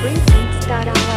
Spring Star